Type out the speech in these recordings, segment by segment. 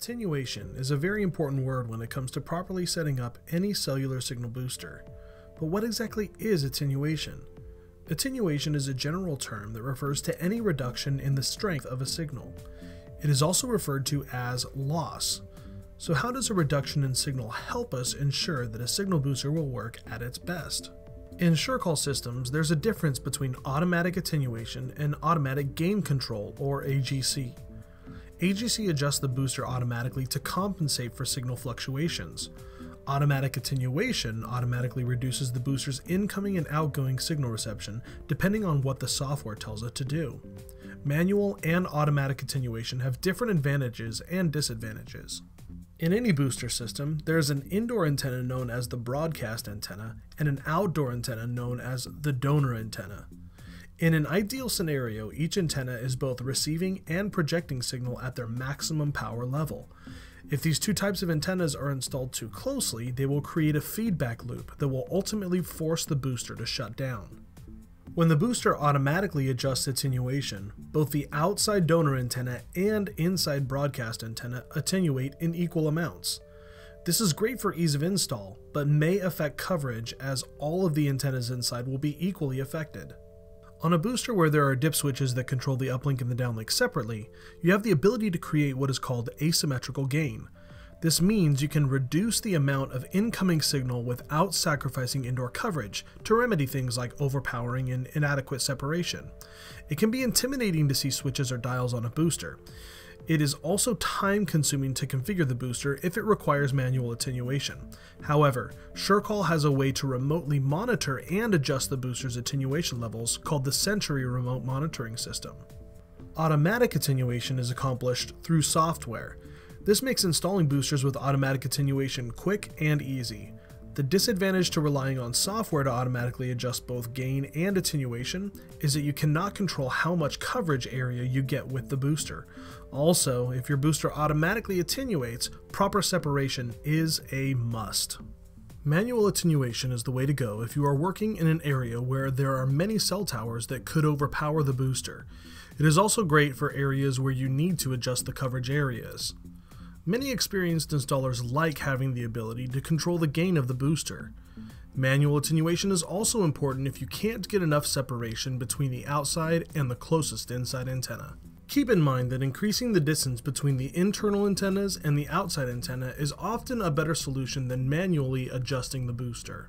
Attenuation is a very important word when it comes to properly setting up any cellular signal booster. But what exactly is attenuation? Attenuation is a general term that refers to any reduction in the strength of a signal. It is also referred to as loss. So how does a reduction in signal help us ensure that a signal booster will work at its best? In SureCall systems, there's a difference between automatic attenuation and automatic gain control, or AGC. AGC adjusts the booster automatically to compensate for signal fluctuations. Automatic attenuation automatically reduces the booster's incoming and outgoing signal reception depending on what the software tells it to do. Manual and automatic attenuation have different advantages and disadvantages. In any booster system, there is an indoor antenna known as the broadcast antenna and an outdoor antenna known as the donor antenna. In an ideal scenario, each antenna is both receiving and projecting signal at their maximum power level. If these two types of antennas are installed too closely, they will create a feedback loop that will ultimately force the booster to shut down. When the booster automatically adjusts attenuation, both the outside donor antenna and inside broadcast antenna attenuate in equal amounts. This is great for ease of install, but may affect coverage as all of the antennas inside will be equally affected. On a booster where there are dip switches that control the uplink and the downlink separately, you have the ability to create what is called asymmetrical gain. This means you can reduce the amount of incoming signal without sacrificing indoor coverage to remedy things like overpowering and inadequate separation. It can be intimidating to see switches or dials on a booster. It is also time consuming to configure the booster if it requires manual attenuation. However, SureCall has a way to remotely monitor and adjust the booster's attenuation levels called the Sentry Remote Monitoring System. Automatic attenuation is accomplished through software. This makes installing boosters with automatic attenuation quick and easy. The disadvantage to relying on software to automatically adjust both gain and attenuation is that you cannot control how much coverage area you get with the booster. Also, if your booster automatically attenuates, proper separation is a must. Manual attenuation is the way to go if you are working in an area where there are many cell towers that could overpower the booster. It is also great for areas where you need to adjust the coverage areas. Many experienced installers like having the ability to control the gain of the booster. Manual attenuation is also important if you can't get enough separation between the outside and the closest inside antenna. Keep in mind that increasing the distance between the internal antennas and the outside antenna is often a better solution than manually adjusting the booster.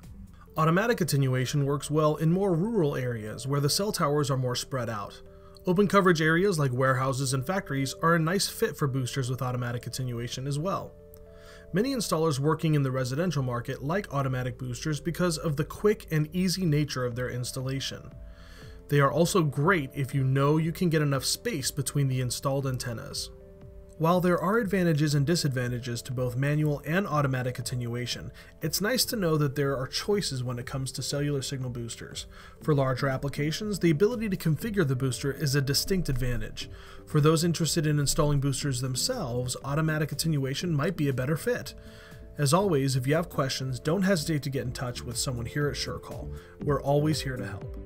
Automatic attenuation works well in more rural areas where the cell towers are more spread out. Open coverage areas like warehouses and factories are a nice fit for boosters with automatic attenuation as well. Many installers working in the residential market like automatic boosters because of the quick and easy nature of their installation. They are also great if you know you can get enough space between the installed antennas. While there are advantages and disadvantages to both manual and automatic attenuation, it's nice to know that there are choices when it comes to cellular signal boosters. For larger applications, the ability to configure the booster is a distinct advantage. For those interested in installing boosters themselves, automatic attenuation might be a better fit. As always, if you have questions, don't hesitate to get in touch with someone here at SureCall. We're always here to help.